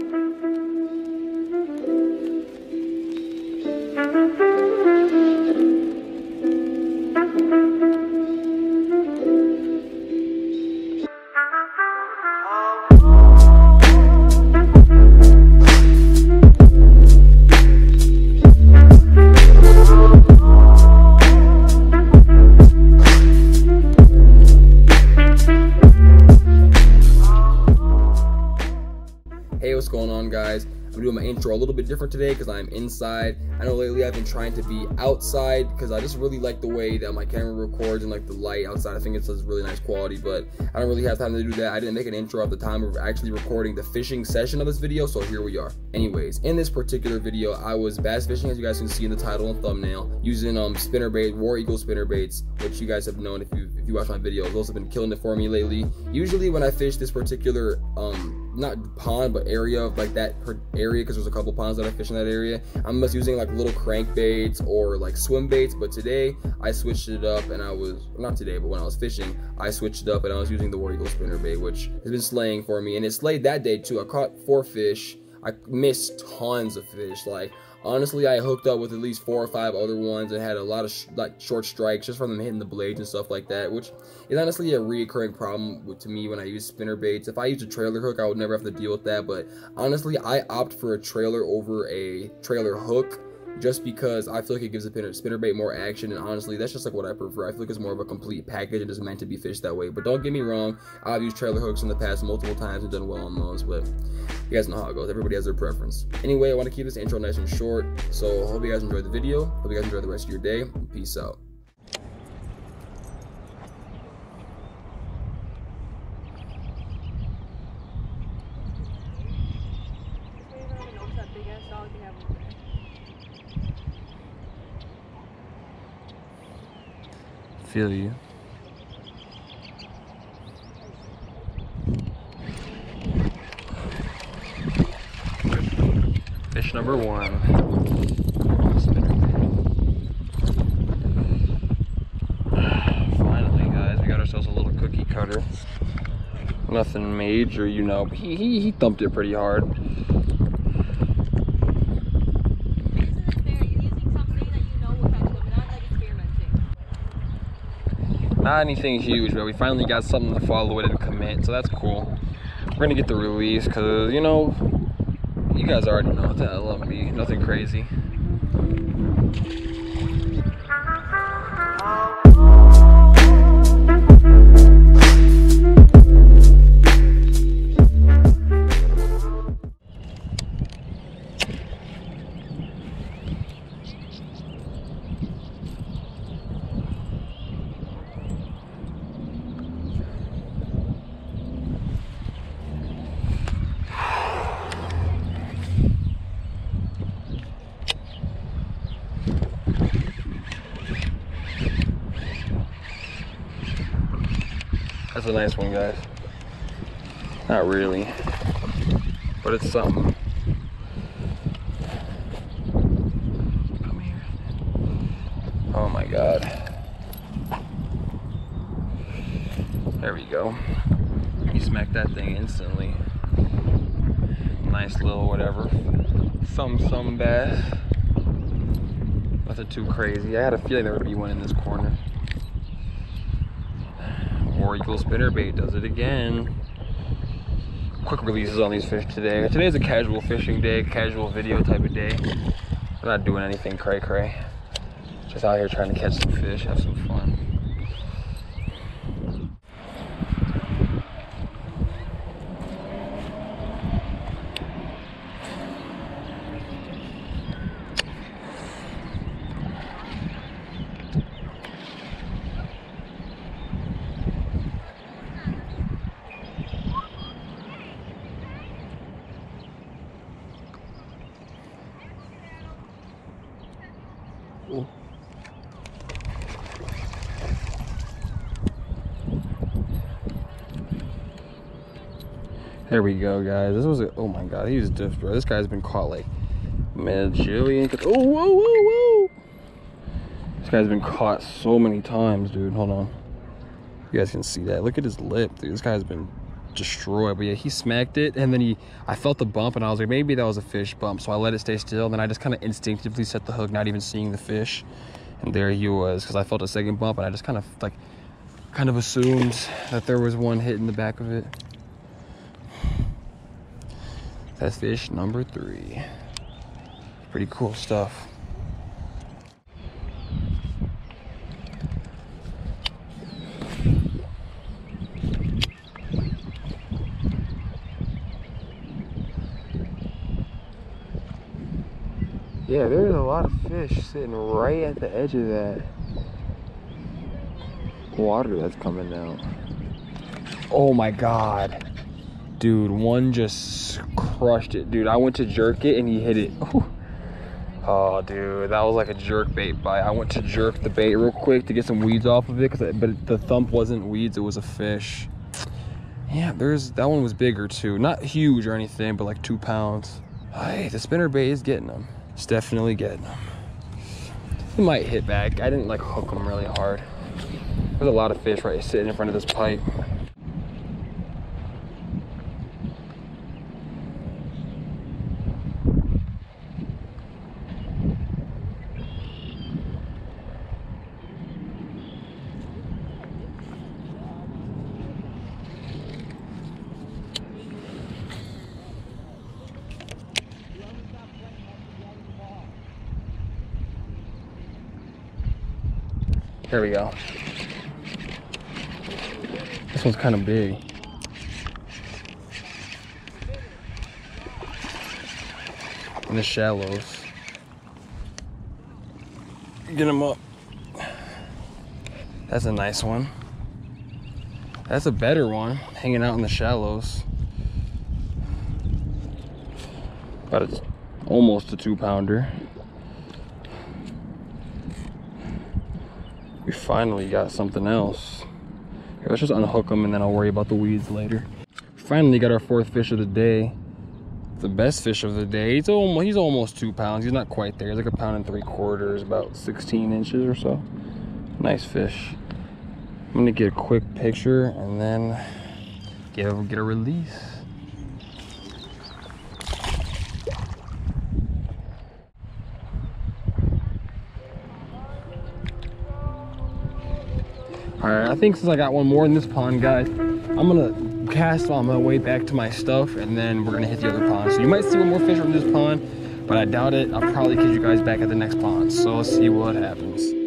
Thank you. Hey, what's going on, guys? I'm doing my intro a little bit different today because I'm inside. I know lately I've been trying to be outside because I just really like the way that my camera records and like the light outside. I think it's a really nice quality, but I don't really have time to do that. I didn't make an intro at the time of actually recording the fishing session of this video, so here we are. Anyways, in this particular video, I was bass fishing, as you guys can see in the title and thumbnail, using um spinner bait, War Eagle spinner baits, which you guys have known if you if you watch my videos. Those have been killing it for me lately. Usually when I fish this particular um not pond but area of like that area because there's a couple ponds that I fish in that area. I'm just using like little crankbaits or like swim baits, but today I switched it up and I was not today, but when I was fishing, I switched it up and I was using the War Eagle spinner bait, which has been slaying for me, and it slayed that day too. I caught four fish. I missed tons of fish, like honestly, I hooked up with at least four or five other ones and had a lot of like short strikes just from them hitting the blades and stuff like that, which is honestly a reoccurring problem to me when I use spinner baits. If I use a trailer hook, I would never have to deal with that, but honestly, I opt for a trailer over a trailer hook just because I feel like it gives a spinner bait more action. And honestly, that's just like what I prefer. I feel like it's more of a complete package and it's meant to be fished that way. But don't get me wrong, I've used trailer hooks in the past multiple times and done well on those. But you guys know how it goes. Everybody has their preference. Anyway, I want to keep this intro nice and short. So I hope you guys enjoyed the video. Hope you guys enjoy the rest of your day. Peace out. Feel you. Fish number one. Finally, guys, we got ourselves a little cookie cutter. Nothing major, you know, he, he, he thumped it pretty hard. Not anything huge, but we finally got something to follow it and commit, so that's cool. We're gonna get the release, cause you know, you guys already know that I love me. Nothing crazy. That's a nice one, guys. Not really, but it's something. Come here. Oh my God. There we go. You smacked that thing instantly. Nice little whatever. Some some bass. Nothing too crazy. I had a feeling there would be one in this corner. War Eagle spinnerbait does it again. Quick releases on these fish today. Today is a casual fishing day, casual video type of day. I'm not doing anything cray cray. Just out here trying to catch some fish, have some fun. There we go, guys. This was a, oh my god, he was. This guy's been caught like jillion. Oh, whoa, whoa, whoa. This guy's been caught so many times, dude. Hold on. You guys can see that. Look at his lip, dude. This guy's been destroyed. But yeah, he smacked it, and then he, I felt the bump, and I was like, maybe that was a fish bump. So I let it stay still, and then I just kind of instinctively set the hook, not even seeing the fish, and there he was, because I felt a second bump, and I just kind of like, kind of assumed that there was one hit in the back of it. That's fish number three. Pretty cool stuff. Yeah, there's a lot of fish sitting right at the edge of that water that's coming out. Oh my god. Dude, one just crushed it. Dude, I went to jerk it and he hit it. Oh, dude, that was like a jerk bait bite. I went to jerk the bait real quick to get some weeds off of it, cause but the thump wasn't weeds, it was a fish. Yeah, there's that one was bigger too. Not huge or anything, but like two pounds. Hey, the spinner bait is getting them. It's definitely getting them. He might hit back. I didn't like hook him really hard. There's a lot of fish right sitting in front of this pipe. There we go. This one's kind of big. In the shallows. Get him up. That's a nice one. That's a better one, hanging out in the shallows. But it's almost a two pounder. We finally got something else. Here, let's just unhook them and then I'll worry about the weeds later. Finally got our fourth fish of the day. The best fish of the day. He's almost, he's almost two pounds. He's not quite there. He's like a pound and three quarters, about 16 inches or so. Nice fish. I'm gonna get a quick picture and then a, get a release. All right, I think since I got one more in this pond, guys, I'm gonna cast on my way back to my stuff and then we're gonna hit the other pond. So you might see one more fish from this pond, but I doubt it. I'll probably catch you guys back at the next pond. So let's see what happens.